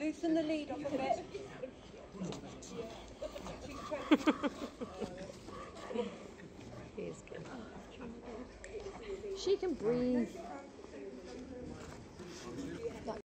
Loosen the lead off a bit. She can breathe.